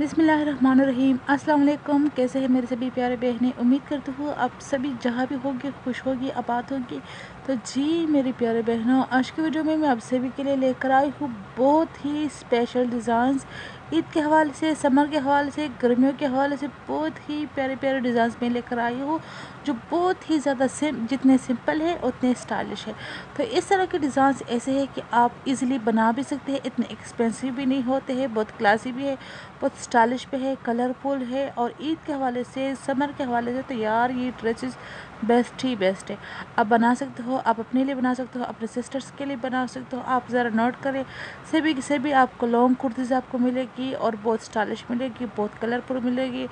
बिसमीम अस्सलाम कैसे हैं मेरे सभी प्यारे बहनें? उम्मीद करती हूँ आप सभी जहाँ भी होगी, खुश होगी, आबाद होगी। तो जी मेरी प्यारे बहनों, आज की वीडियो में मैं आप सभी के लिए लेकर आई हूँ बहुत ही स्पेशल डिज़ाइंस ईद के हवाले से, समर के हवाले से, गर्मियों के हवाले से बहुत ही प्यारे प्यारे डिज़ाइन में लेकर आई हूँ, जो बहुत ही ज़्यादा सिम जितने सिंपल है, उतने स्टाइलिश है। तो इस तरह के डिज़ाइन ऐसे हैं कि आप इजीली बना भी सकते हैं, इतने एक्सपेंसिव भी नहीं होते हैं, बहुत क्लासी भी है, बहुत स्टाइलिश भी है कलरफुल है, और ईद के हवाले से, समर के हवाले से तो यार ये ड्रेसेस बेस्ट ही बेस्ट है। आप बना सकते हो, आप अपने लिए बना सकते हो, अपने सिस्टर्स के लिए बना सकते हो, आप ज़रा नोट करें, सभी से भी आपको लॉन्ग कुर्तीज़ आपको मिलेगी और बहुत स्टाइलिश मिलेगी, बहुत कलरफुल मिलेगी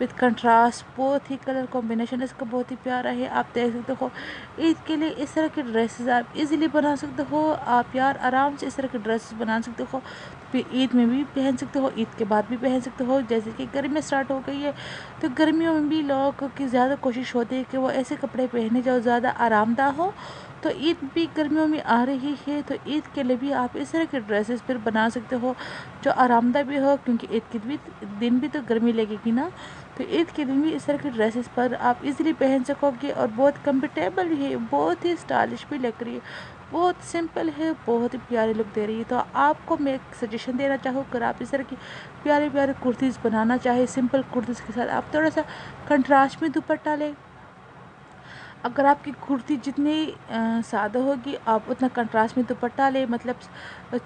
विथ कंट्रास्ट बहुत ही कलर कॉम्बिनेशन इसका बहुत ही प्यारा है। आप देख सकते हो, ईद के लिए इस तरह के ड्रेसेस आप इजीली बना सकते हो। आप यार आराम से इस तरह के ड्रेसेस बना सकते हो। फिर ईद में भी पहन सकते हो, ईद के बाद भी पहन सकते हो। जैसे कि गर्मी स्टार्ट हो गई है तो गर्मियों में भी लोगों की ज़्यादा कोशिश होती है कि वो ऐसे कपड़े पहने जो ज़्यादा आरामदा हो। तो ईद भी गर्मियों में आ रही है तो ईद के लिए भी आप इस तरह के ड्रेसेस फिर बना सकते हो, जो आरामदा भी हो, क्योंकि ईद के भी दिन भी तो गर्मी लगेगी ना। तो ईद के दिन भी इस तरह के ड्रेसेस पर आप इजीली पहन सकोगे और बहुत कम्फर्टेबल भी है, बहुत ही स्टाइलिश भी लग रही है, बहुत सिंपल है, बहुत ही प्यारी लुक दे रही है। तो आपको मैं एक सजेशन देना चाहूँ, अगर आप इस तरह की प्यारे प्यारे कुर्तीज़ बनाना चाहे सिंपल कुर्तीज़ के साथ आप थोड़ा सा कंट्रास्ट में दुपट्टा लें अगर आपकी कुर्ती जितनी सादा होगी, आप उतना कंट्रास्ट में दुपट्टा ले मतलब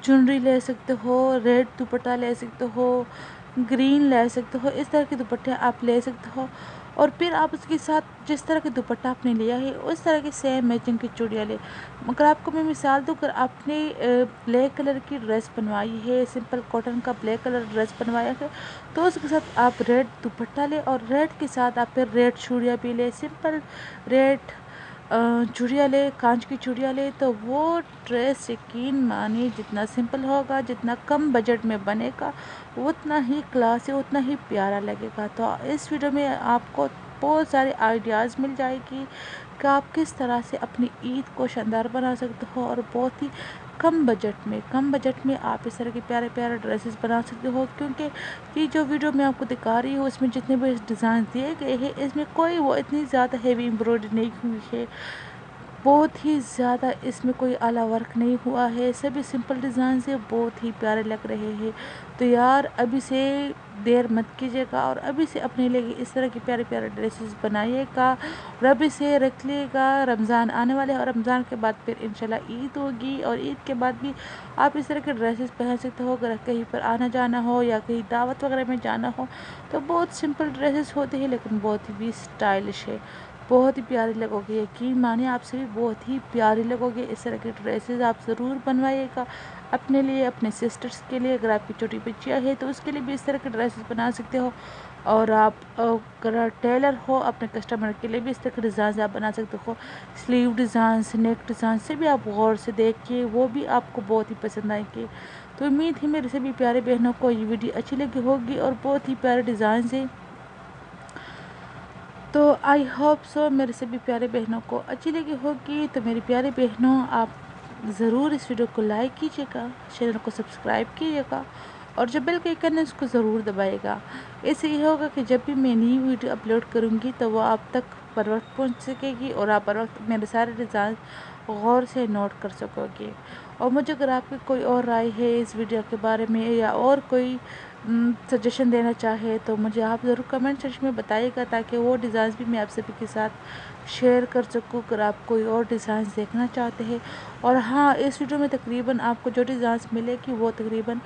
चुनरी ले सकते हो रेड दुपट्टा ले सकते हो ग्रीन ले सकते हो, इस तरह के दुपट्टे आप ले सकते हो। और फिर आप उसके साथ जिस तरह के दुपट्टा आपने लिया है, उस तरह के सेम मैचिंग की चूड़ियाँ ले। मगर आपको मैं मिसाल दूँ, अगर आपने ब्लैक कलर की ड्रेस बनवाई है सिंपल कॉटन का ब्लैक कलर ड्रेस बनवाया है तो उसके साथ आप रेड दुपट्टा ले और रेड के साथ आप फिर रेड चूड़ियाँ भी ले। सिंपल रेड चूड़िया ले कांच की चूड़िया ले तो वो ड्रेस यकीन मानिए, जितना सिंपल होगा, जितना कम बजट में बनेगा, उतना ही क्लासी उतना ही प्यारा लगेगा। तो इस वीडियो में आपको बहुत सारे आइडियाज़ मिल जाएगी कि आप किस तरह से अपनी ईद को शानदार बना सकते हो और बहुत ही कम बजट में, कम बजट में आप इस तरह के प्यारे प्यारे ड्रेसेस बना सकते हो, क्योंकि ये जो वीडियो मैं आपको दिखा रही हूँ उसमें जितने भी डिज़ाइन दिए गए हैं, इसमें कोई वो इतनी ज़्यादा हेवी एम्ब्रॉयडरी नहीं हुई है। बहुत ही ज़्यादा इसमें कोई आला वर्क नहीं हुआ है। सभी सिंपल डिज़ाइन से बहुत ही प्यारे लग रहे हैं। तो यार, अभी से देर मत कीजिएगा और अभी से अपने लिए इस तरह के प्यारे प्यारे ड्रेसेस बनाइएगा और अभी से रख लिएगा रमज़ान आने वाले और रमज़ान के बाद फिर इंशाल्लाह ईद होगी और ईद के बाद भी आप इस तरह के ड्रेसेस पहन सकते हो। अगर कहीं पर आना जाना हो या कहीं दावत वगैरह में जाना हो तो बहुत सिंपल ड्रेसेस होते हैं, लेकिन बहुत ही भी स्टाइलिश है। बहुत ही प्यारी लगोगे, यकीन मानिए आपसे भी बहुत ही प्यारी लगोगे। इस तरह के ड्रेसेस आप ज़रूर बनवाइएगा। अपने लिए, अपने सिस्टर्स के लिए, अगर आपकी छोटी बच्चियाँ है तो उसके लिए भी इस तरह के ड्रेसेस बना सकते हो। और आप, अगर टेलर हो, अपने कस्टमर के लिए भी इस तरह के डिज़ाइन आप बना सकते हो। स्लीव डिज़ाइन नेक डिज़ाइन से भी आप गौर से देखिए, वो भी आपको बहुत ही पसंद आएँगे। तो उम्मीद है मेरे सभी प्यारे बहनों को ये वीडियो अच्छी लगी होगी और बहुत ही प्यारे डिज़ाइन है। तो आई होप सो मेरे सभी प्यारे बहनों को अच्छी लगी होगी। तो मेरी प्यारी बहनों, आप ज़रूर इस वीडियो को लाइक कीजिएगा चैनल को सब्सक्राइब कीजिएगा और जो बेल के आइकन है उसको ज़रूर दबाएगा इससे ये होगा कि जब भी मैं नई वीडियो अपलोड करूँगी तो वो आप तक पर वक्त पहुँच सकेगी और आप पर वक्त मेरे सारे डिज़ाइन गौर से नोट कर सकोगे। और मुझे अगर आपकी कोई और राय है इस वीडियो के बारे में या और कोई सजेशन देना चाहे तो मुझे आप ज़रूर कमेंट सेक्शन में बताइएगा ताकि वो डिज़ाइन भी मैं आप सभी के साथ शेयर कर सकूँ। अगर आप कोई और डिज़ाइन देखना चाहते हैं। और हाँ इस वीडियो में तकरीबन आपको जो डिज़ाइन मिलेगी वो तकरीबन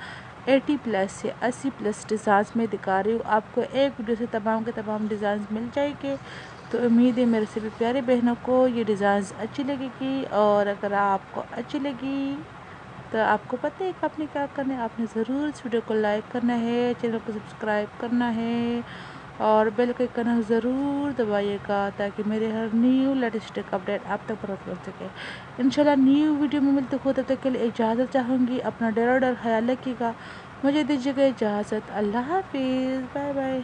80 प्लस से 80 प्लस डिज़ाइंस में दिखा रही हूँ। आपको एक वीडियो से तमाम के तमाम डिज़ाइंस मिल जाएँगे। तो उम्मीद है मेरे सभी प्यारे बहनों को ये डिज़ाइंस अच्छी लगेगी और अगर आपको अच्छी लगी तो आपको पता है कि आपने क्या करना है। आपने ज़रूर इस वीडियो को लाइक करना है, चैनल को सब्सक्राइब करना है और बेल के कनक ज़रूर दबाइएगा ताकि मेरे हर न्यू लेटेस्ट अपडेट आप तक पर पहुँच सके। इंशाल्लाह न्यू वीडियो में मिलते हो, तब तक के लिए इजाज़त चाहूँगी, अपना डेरा डर ख्याल रखिएगा। मुझे दीजिएगा इजाज़त। अल्लाह हाफिज़। Bye bye